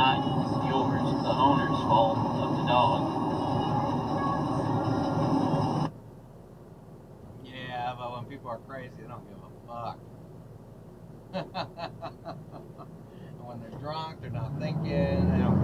not yours, the owner's fault of the dog. Yeah, but when people are crazy, they don't give a fuck. and when they're drunk, they're not thinking, they don't